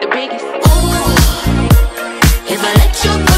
The biggest. Ooh, if I let you